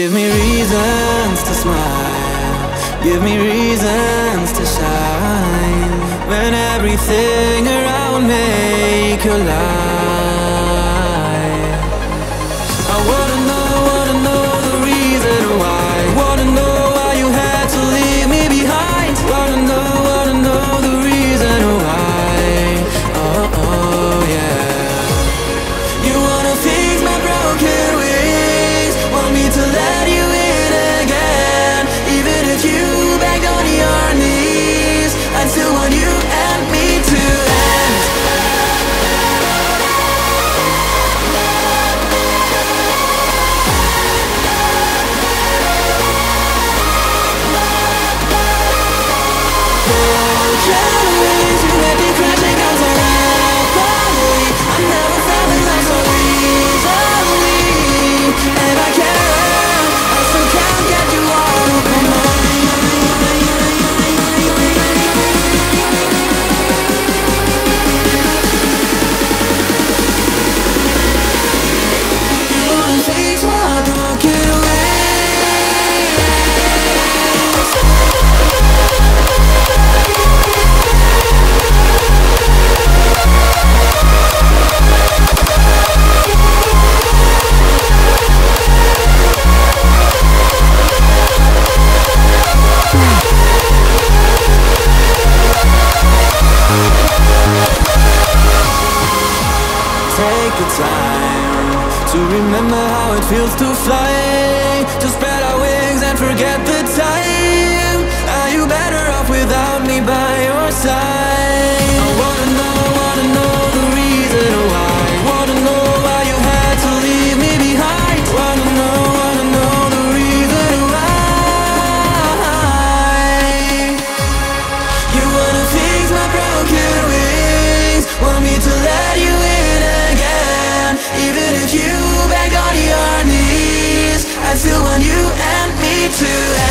Give me reasons to smile. Give me reasons to shine. When everything around me collides. the time to remember how it feels to fly. To spread our wings and forget the time. Are you better off without me by your side? to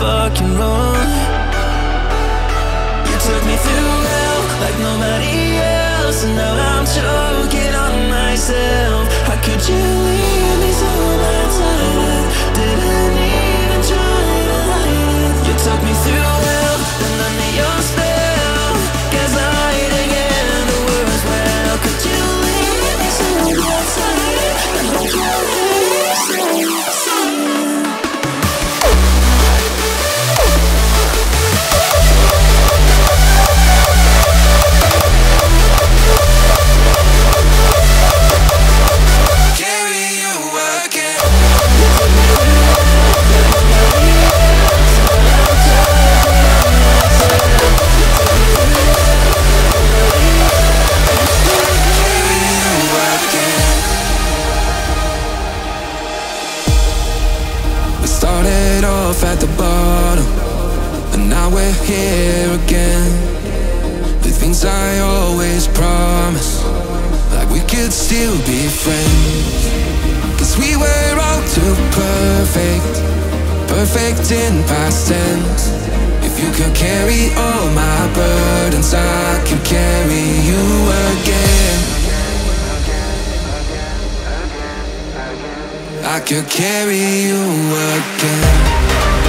fucking wrong. friends Cause we were all too perfect Perfect in past tense. If you could carry all my burdens I could carry you again. I could carry you again.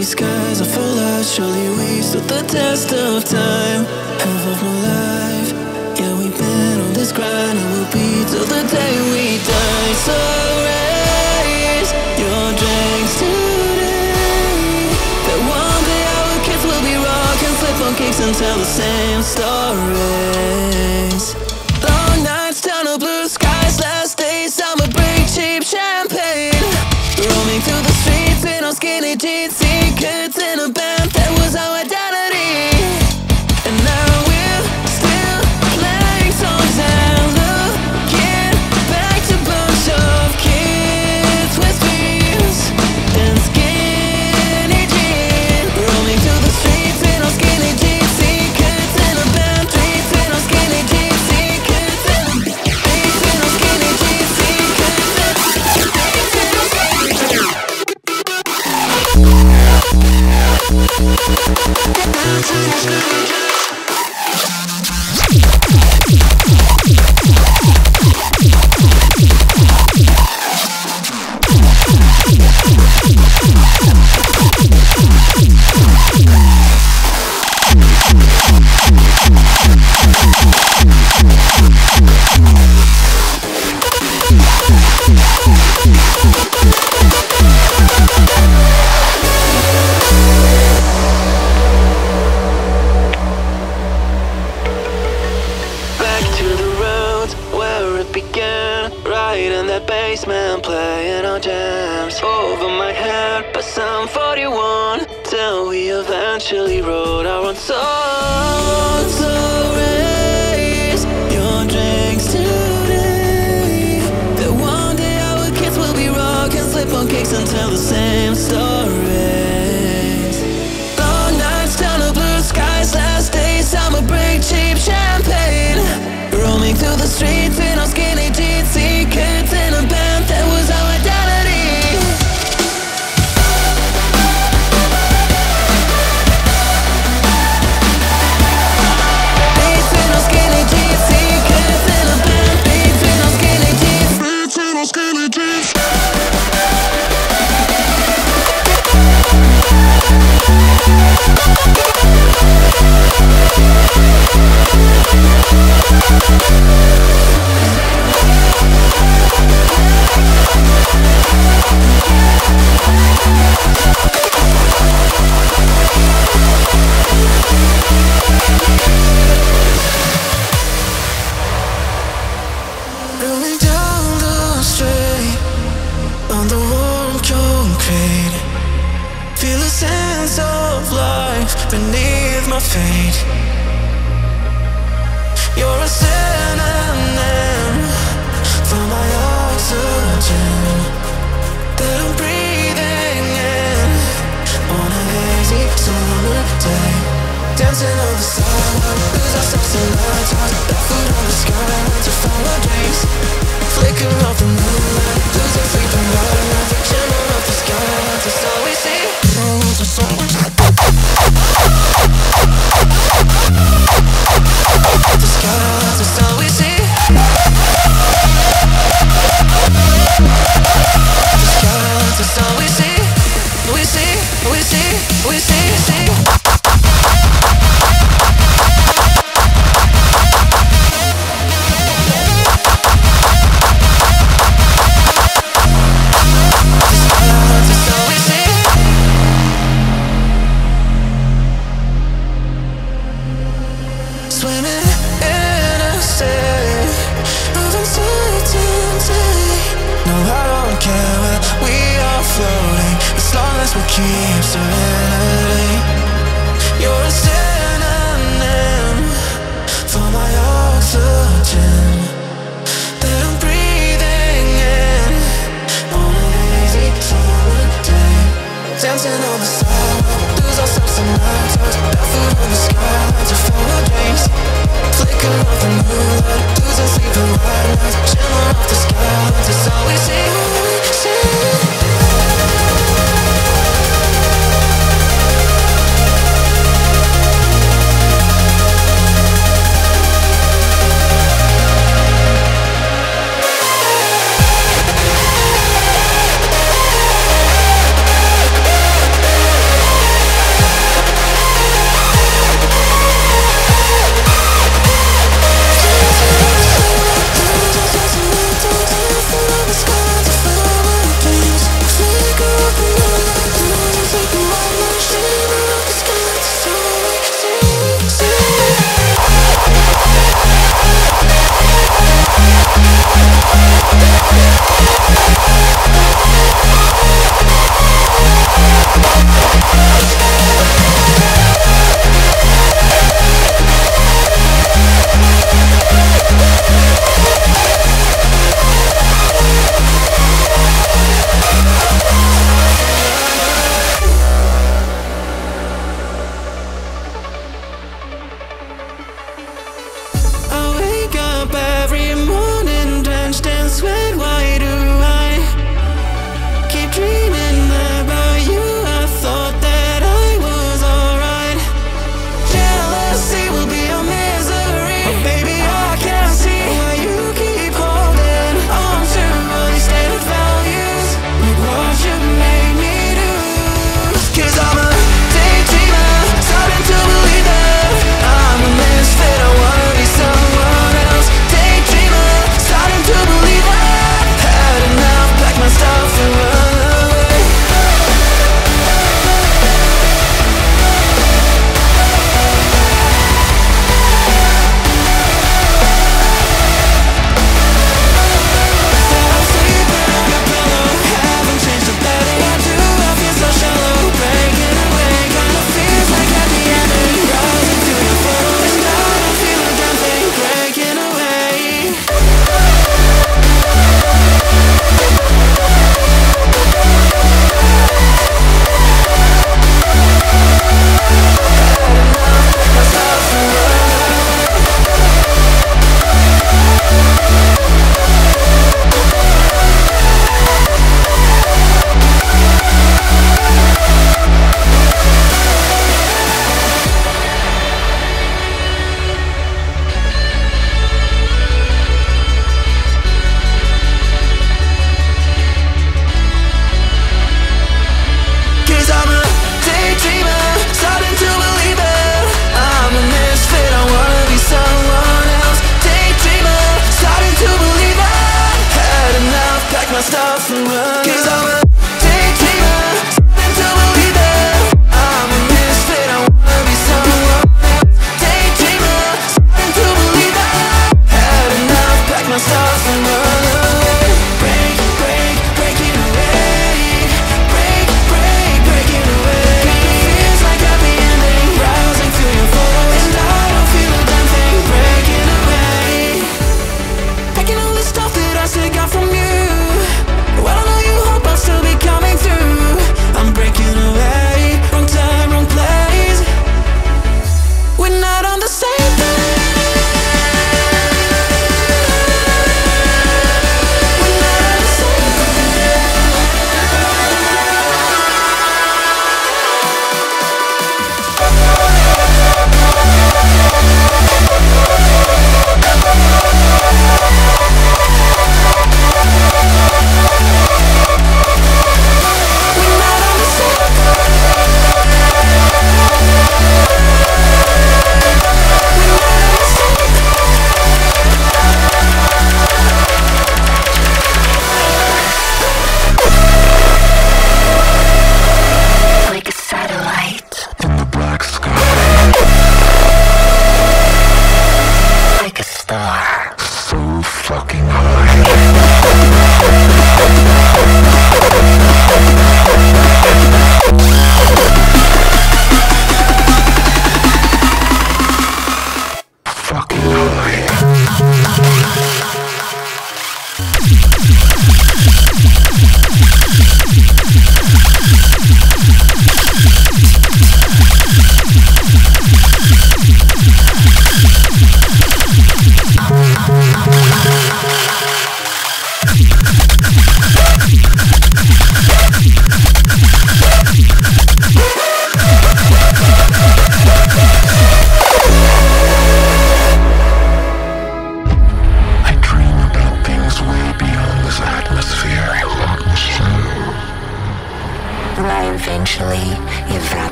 These skies are full of surely we stood the test of time. Half of my life, yeah, we've been on this grind and we'll be till the day we die. So raise your drinks today. That one day our kids will be rocking slip on kicks and tell the same stories. Long nights, tunnel blue basement, playing our jams. Over my head, by Sum 41. Till we eventually wrote our own song. Rolling sense of life beneath my feet. You're a synonym for my oxygen that I'm breathing in on a hazy summer day. Dancing on the sidewalk, lose ourselves in lights, barefoot on the sky to follow dreams. Flicker off the moonlight, our sleep and light, shimmer off the sky. That's all we see. Oh, that's the skyline to follow dreams. Flicker off the moonlight, sleep and white nights, shimmer off the skyline. That's all we see.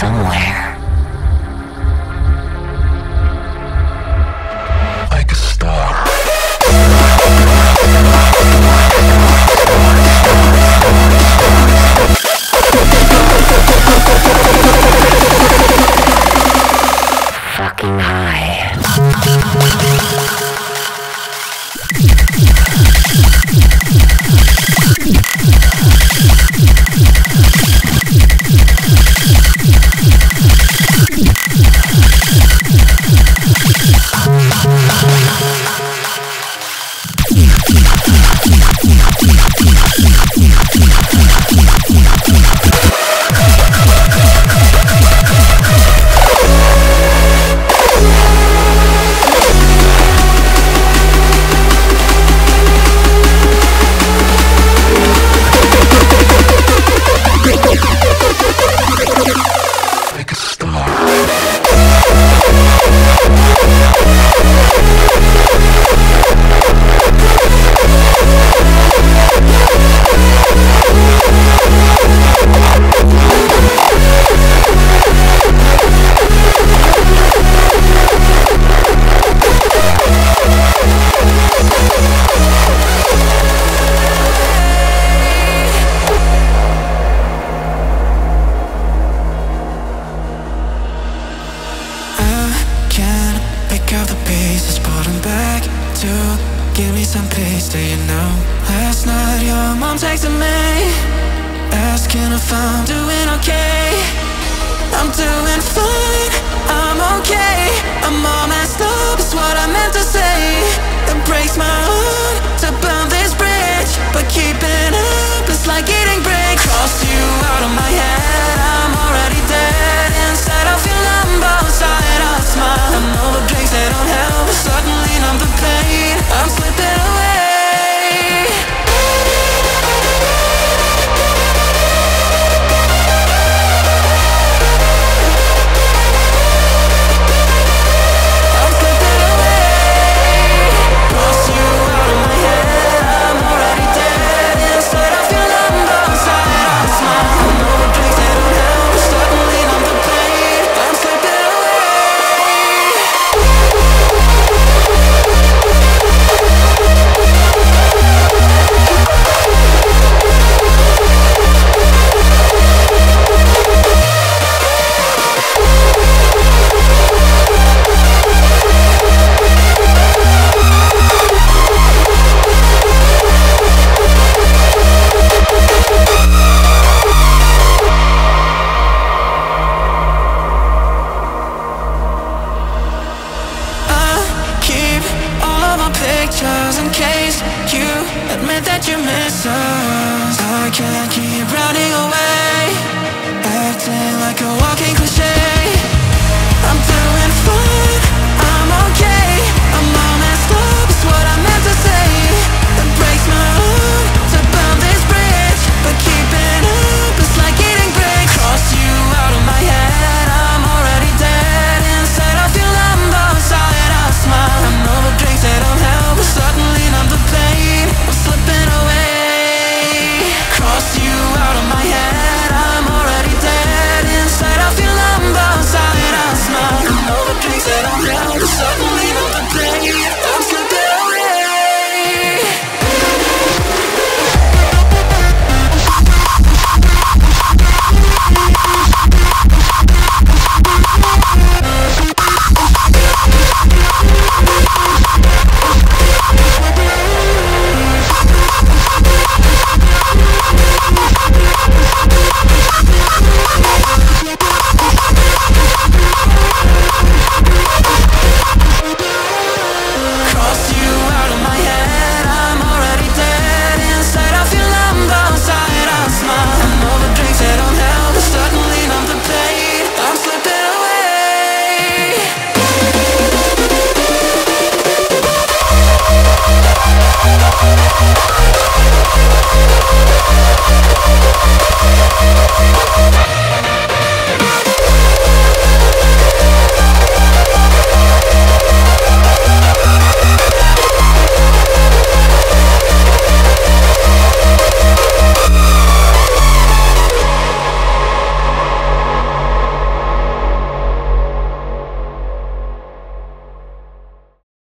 Somewhere. Asking if I'm doing